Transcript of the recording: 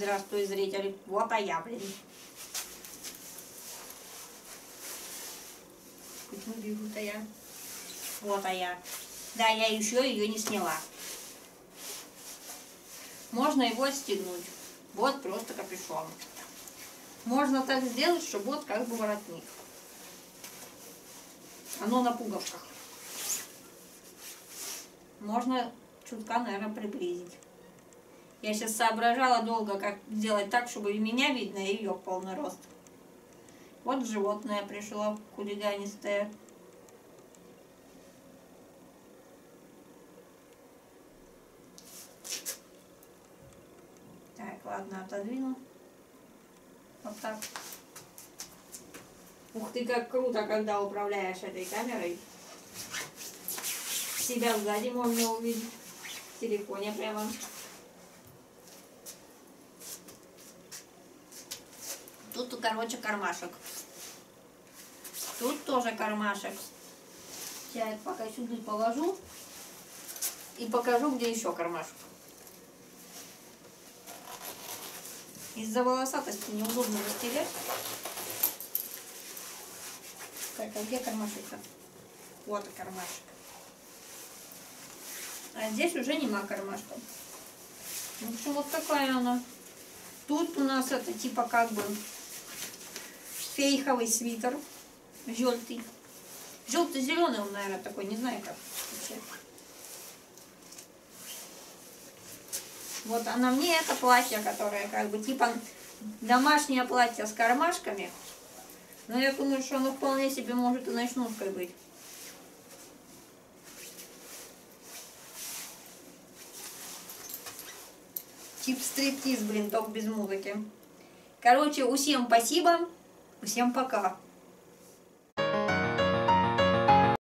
Здравствуй, зрители. Вот а я, блин. Почему бегут-то я? Вот а я. Да, я еще ее не сняла. Можно его отстегнуть. Вот просто капюшон. Можно так сделать, что вот как бы воротник. Оно на пуговках. Можно чутка, наверное, приблизить. Я сейчас соображала долго, как сделать так, чтобы и меня видно, и ее полный рост. Вот животное пришло, хулиганистое. Так, ладно, отодвину. Вот так. Ух ты, как круто, когда управляешь этой камерой. Себя сзади можно увидеть. В телефоне прямо. Тут, короче, кармашек. Тут тоже кармашек. Я это пока сюда положу. И покажу, где еще кармашек. Из-за волосатости неудобно растерять. Так, а где кармашек-то? Вот кармашек. А здесь уже нема кармашка. В общем, вот такая она. Тут у нас это типа как бы фейховый свитер. Желтый. Желто-зеленый он, наверное, такой, не знаю как. Вот, а на мне это платье, которое как бы типа домашнее платье с кармашками. Но я думаю, что оно вполне себе может и ночнушкой быть. Тип стриптиз, блин, только без музыки. Короче, всем спасибо, всем пока.